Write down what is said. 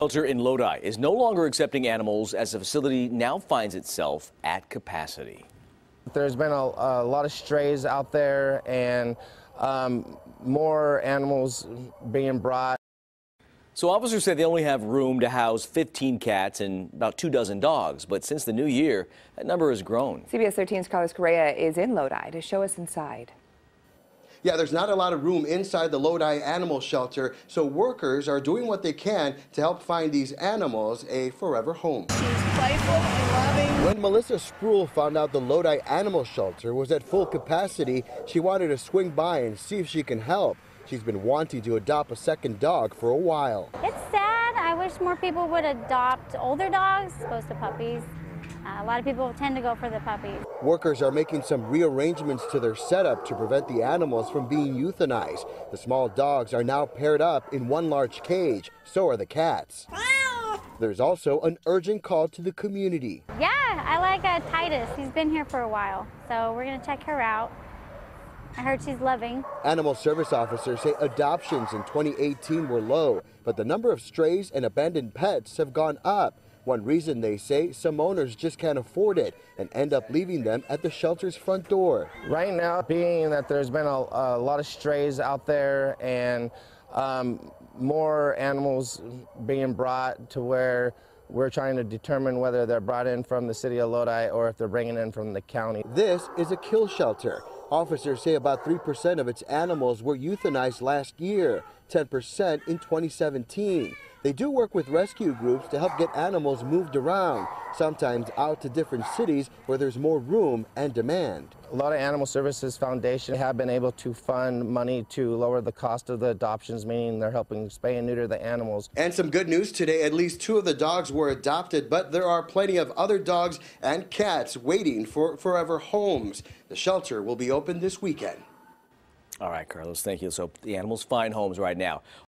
Shelter in Lodi is no longer accepting animals as the facility now finds itself at capacity. There's been a, a lot of strays out there and um, more animals being brought. So officers say they only have room to house 15 cats and about two dozen dogs. But since the new year, that number has grown. CBS 13's Carlos Correa is in Lodi to show us inside. Yeah, there's not a lot of room inside the Lodi Animal Shelter, so workers are doing what they can to help find these animals a forever home. She's playful and loving. When Melissa Spruill found out the Lodi Animal Shelter was at full capacity, she wanted to swing by and see if she can help. She's been wanting to adopt a second dog for a while. It's sad. I wish more people would adopt older dogs opposed to puppies. Uh, a lot of people tend to go for the puppies. Workers are making some rearrangements to their setup to prevent the animals from being euthanized. The small dogs are now paired up in one large cage. So are the cats. There's also an urgent call to the community. Yeah, I like uh, Titus. He's been here for a while, so we're going to check her out. I heard she's loving. Animal service officers say adoptions in 2018 were low, but the number of strays and abandoned pets have gone up. One reason they say some owners just can't afford it and end up leaving them at the shelter's front door. Right now, being that there's been a, a lot of strays out there and um, more animals being brought to where we're trying to determine whether they're brought in from the city of Lodi or if they're bringing in from the county. This is a kill shelter. Officers say about 3% of its animals were euthanized last year, 10% in 2017. They do work with rescue groups to help get animals moved around, sometimes out to different cities where there's more room and demand. A lot of Animal Services Foundation have been able to fund money to lower the cost of the adoptions, meaning they're helping spay and neuter the animals. And some good news today, at least two of the dogs were adopted, but there are plenty of other dogs and cats waiting for forever homes. The shelter will be open this weekend. All right, Carlos, thank you. So the animals find homes right now.